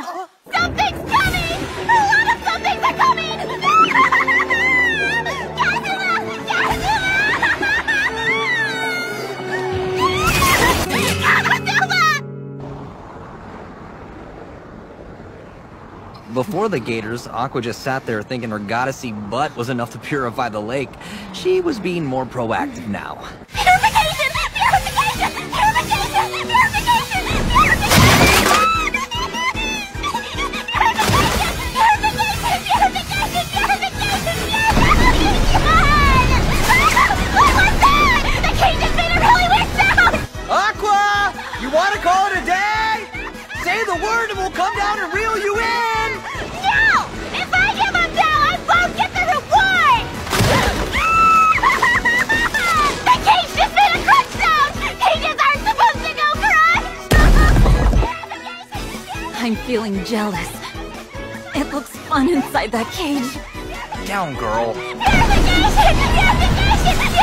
Something's coming! A lot of somethings are coming! Before the gators, Aqua just sat there thinking her goddessy butt was enough to purify the lake. She was being more proactive now. Call it a day? Say the word and we'll come down and reel you in! No! If I give up now, I won't get the reward! the cage just made a crunch sound! Cages aren't supposed to go crunch! I'm feeling jealous. It looks fun inside that cage. Down, girl. Purification! Purification! Purification!